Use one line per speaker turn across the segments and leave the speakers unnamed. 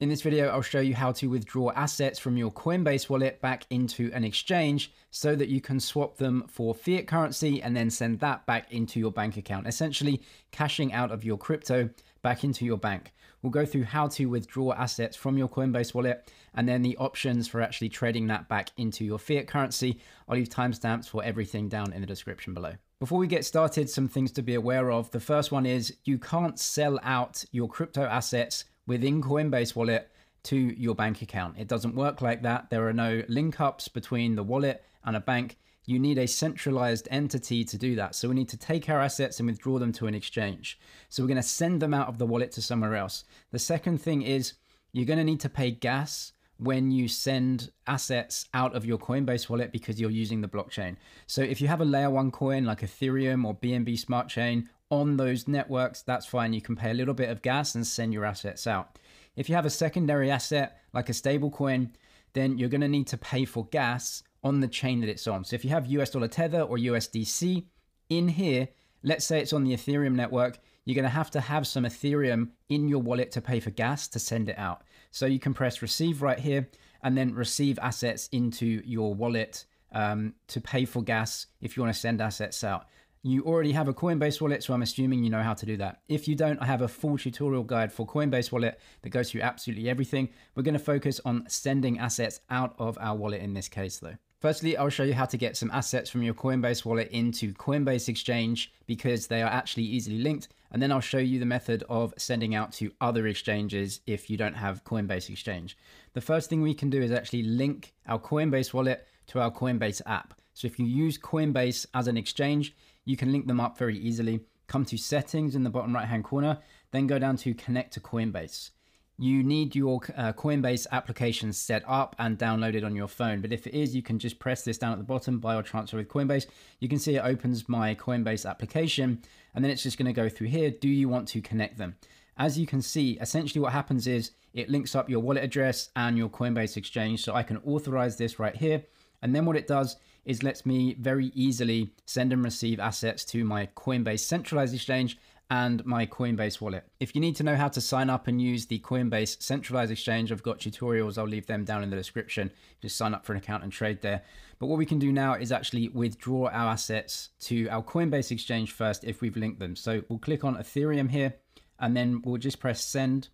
In this video, I'll show you how to withdraw assets from your Coinbase wallet back into an exchange so that you can swap them for fiat currency and then send that back into your bank account, essentially cashing out of your crypto back into your bank. We'll go through how to withdraw assets from your Coinbase wallet and then the options for actually trading that back into your fiat currency. I'll leave timestamps for everything down in the description below. Before we get started, some things to be aware of. The first one is you can't sell out your crypto assets within Coinbase Wallet to your bank account. It doesn't work like that. There are no link ups between the wallet and a bank. You need a centralized entity to do that. So we need to take our assets and withdraw them to an exchange. So we're going to send them out of the wallet to somewhere else. The second thing is you're going to need to pay gas when you send assets out of your Coinbase wallet because you're using the blockchain. So if you have a layer one coin like Ethereum or BNB Smart Chain on those networks, that's fine. You can pay a little bit of gas and send your assets out. If you have a secondary asset like a stablecoin, then you're going to need to pay for gas on the chain that it's on. So if you have US dollar tether or USDC in here, let's say it's on the Ethereum network, you're going to have to have some Ethereum in your wallet to pay for gas to send it out. So you can press receive right here and then receive assets into your wallet um, to pay for gas if you want to send assets out. You already have a Coinbase wallet, so I'm assuming you know how to do that. If you don't, I have a full tutorial guide for Coinbase wallet that goes through absolutely everything. We're going to focus on sending assets out of our wallet in this case though. Firstly, I'll show you how to get some assets from your Coinbase wallet into Coinbase Exchange because they are actually easily linked. And then I'll show you the method of sending out to other exchanges if you don't have Coinbase Exchange. The first thing we can do is actually link our Coinbase wallet to our Coinbase app. So if you use Coinbase as an exchange, you can link them up very easily. Come to settings in the bottom right hand corner, then go down to connect to Coinbase you need your uh, Coinbase application set up and downloaded on your phone. But if it is, you can just press this down at the bottom, buy or transfer with Coinbase. You can see it opens my Coinbase application, and then it's just going to go through here. Do you want to connect them? As you can see, essentially what happens is it links up your wallet address and your Coinbase exchange. So I can authorize this right here. And then what it does is lets me very easily send and receive assets to my Coinbase centralized exchange and my Coinbase wallet. If you need to know how to sign up and use the Coinbase centralized exchange, I've got tutorials. I'll leave them down in the description. Just sign up for an account and trade there. But what we can do now is actually withdraw our assets to our Coinbase exchange first if we've linked them. So we'll click on Ethereum here and then we'll just press send.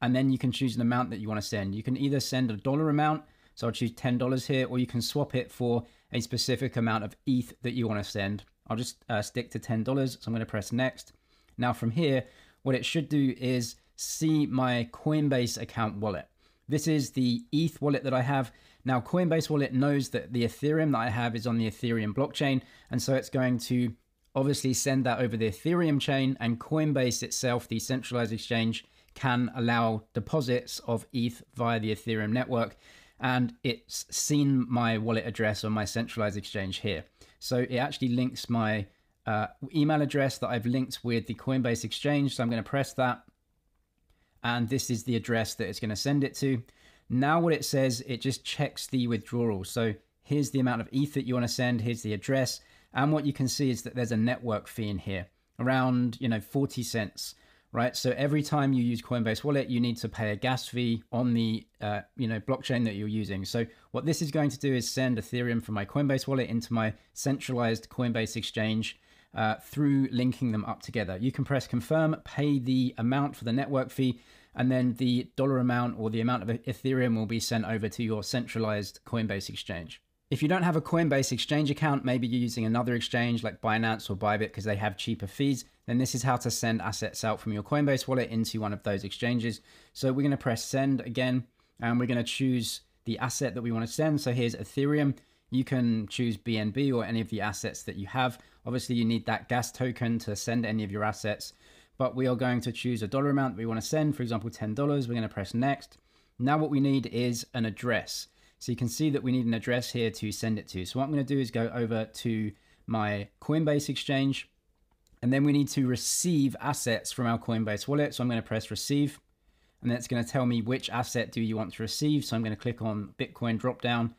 And then you can choose an amount that you want to send. You can either send a dollar amount, so I'll choose $10 here, or you can swap it for a specific amount of ETH that you want to send. I'll just uh, stick to $10. So I'm going to press next. Now from here, what it should do is see my Coinbase account wallet. This is the ETH wallet that I have. Now Coinbase wallet knows that the Ethereum that I have is on the Ethereum blockchain. And so it's going to obviously send that over the Ethereum chain and Coinbase itself, the centralized exchange, can allow deposits of ETH via the Ethereum network. And it's seen my wallet address on my centralized exchange here. So it actually links my uh, email address that I've linked with the Coinbase exchange. So I'm going to press that. And this is the address that it's going to send it to. Now what it says, it just checks the withdrawal. So here's the amount of ETH that you want to send. Here's the address. And what you can see is that there's a network fee in here around, you know, 40 cents, right? So every time you use Coinbase Wallet, you need to pay a gas fee on the, uh, you know, blockchain that you're using. So what this is going to do is send Ethereum from my Coinbase Wallet into my centralized Coinbase exchange uh, through linking them up together. You can press confirm, pay the amount for the network fee, and then the dollar amount or the amount of Ethereum will be sent over to your centralized Coinbase exchange. If you don't have a Coinbase exchange account, maybe you're using another exchange like Binance or Bybit because they have cheaper fees, then this is how to send assets out from your Coinbase wallet into one of those exchanges. So we're going to press send again, and we're going to choose the asset that we want to send. So here's Ethereum. You can choose BNB or any of the assets that you have. Obviously, you need that gas token to send any of your assets, but we are going to choose a dollar amount that we want to send, for example, $10. We're going to press next. Now, what we need is an address. So you can see that we need an address here to send it to. So what I'm going to do is go over to my Coinbase exchange, and then we need to receive assets from our Coinbase wallet. So I'm going to press receive, and then it's going to tell me which asset do you want to receive. So I'm going to click on Bitcoin drop down,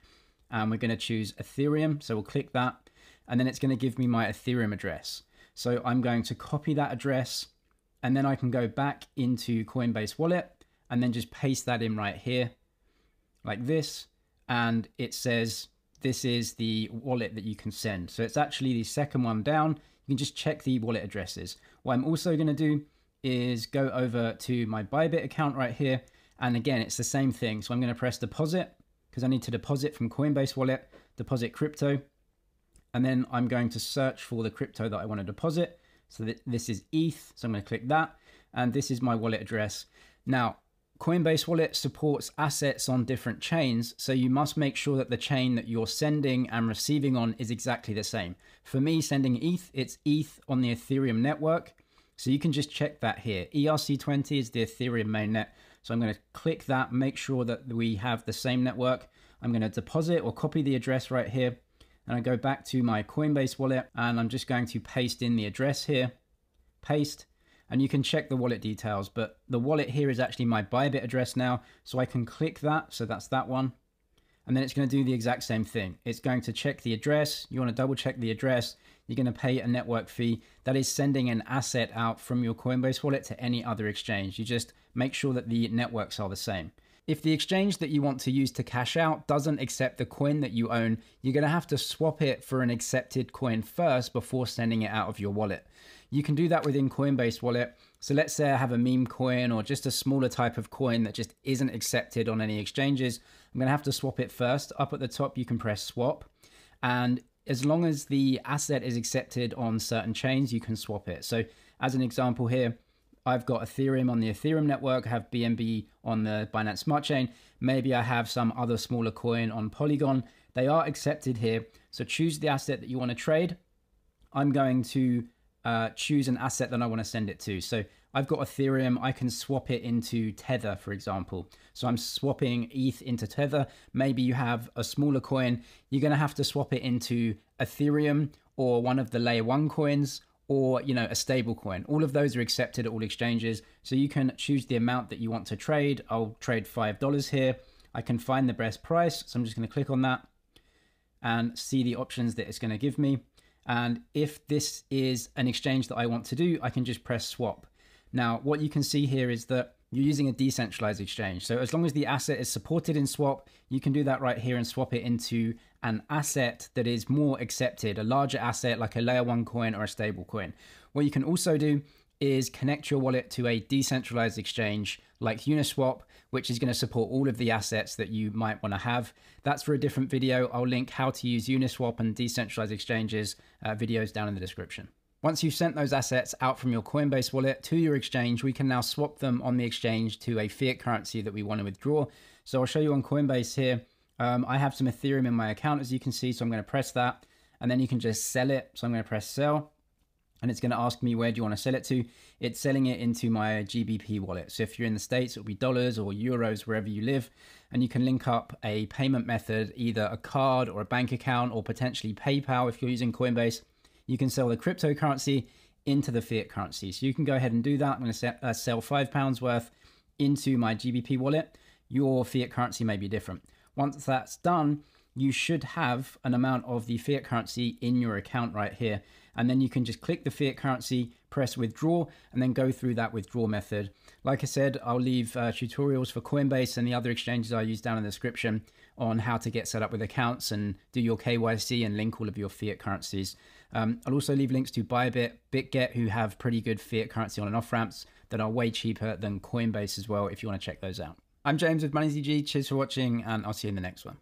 and we're going to choose Ethereum. So we'll click that and then it's going to give me my Ethereum address. So I'm going to copy that address and then I can go back into Coinbase Wallet and then just paste that in right here like this. And it says this is the wallet that you can send. So it's actually the second one down. You can just check the wallet addresses. What I'm also going to do is go over to my Bybit account right here. And again, it's the same thing. So I'm going to press deposit because I need to deposit from Coinbase wallet, deposit crypto. And then I'm going to search for the crypto that I want to deposit. So this is ETH. So I'm going to click that. And this is my wallet address. Now, Coinbase Wallet supports assets on different chains, so you must make sure that the chain that you're sending and receiving on is exactly the same. For me, sending ETH, it's ETH on the Ethereum network. So you can just check that here. ERC20 is the Ethereum mainnet. So I'm going to click that, make sure that we have the same network. I'm going to deposit or copy the address right here. And I go back to my Coinbase wallet and I'm just going to paste in the address here. Paste and you can check the wallet details. But the wallet here is actually my Bybit address now. So I can click that. So that's that one. And then it's going to do the exact same thing. It's going to check the address. You want to double check the address. You're going to pay a network fee. That is sending an asset out from your Coinbase wallet to any other exchange. You just make sure that the networks are the same. If the exchange that you want to use to cash out doesn't accept the coin that you own, you're going to have to swap it for an accepted coin first before sending it out of your wallet. You can do that within Coinbase Wallet. So let's say I have a meme coin or just a smaller type of coin that just isn't accepted on any exchanges. I'm going to have to swap it first. Up at the top, you can press swap. And as long as the asset is accepted on certain chains, you can swap it. So as an example here, I've got Ethereum on the Ethereum network, I have BNB on the Binance Smart Chain. Maybe I have some other smaller coin on Polygon. They are accepted here. So choose the asset that you want to trade. I'm going to uh, choose an asset that I want to send it to. So I've got Ethereum, I can swap it into Tether, for example. So I'm swapping ETH into Tether. Maybe you have a smaller coin, you're going to have to swap it into Ethereum or one of the layer one coins or you know a stable coin. All of those are accepted at all exchanges. So you can choose the amount that you want to trade. I'll trade five dollars here. I can find the best price. So i'm just going to click on that and see the options that it's going to give me and if this is an exchange that i want to do i can just press swap now what you can see here is that you're using a decentralized exchange. So as long as the asset is supported in swap, you can do that right here and swap it into an asset that is more accepted, a larger asset like a layer one coin or a stable coin. What you can also do is connect your wallet to a decentralized exchange like Uniswap, which is going to support all of the assets that you might want to have. That's for a different video. I'll link how to use Uniswap and decentralized exchanges uh, videos down in the description. Once you've sent those assets out from your Coinbase wallet to your exchange, we can now swap them on the exchange to a fiat currency that we want to withdraw. So I'll show you on Coinbase here. Um, I have some Ethereum in my account, as you can see, so I'm going to press that, and then you can just sell it. So I'm going to press sell, and it's going to ask me where do you want to sell it to. It's selling it into my GBP wallet. So if you're in the States, it'll be dollars or euros, wherever you live, and you can link up a payment method, either a card or a bank account, or potentially PayPal if you're using Coinbase you can sell the cryptocurrency into the fiat currency. So you can go ahead and do that. I'm going to uh, sell five pounds worth into my GBP wallet. Your fiat currency may be different. Once that's done, you should have an amount of the fiat currency in your account right here. And then you can just click the fiat currency, press withdraw, and then go through that withdraw method. Like I said, I'll leave uh, tutorials for Coinbase and the other exchanges I use down in the description on how to get set up with accounts and do your KYC and link all of your fiat currencies. Um, I'll also leave links to Bybit, BitGet, who have pretty good fiat currency on and off ramps that are way cheaper than Coinbase as well if you want to check those out. I'm James with MoneyZG. Cheers for watching, and I'll see you in the next one.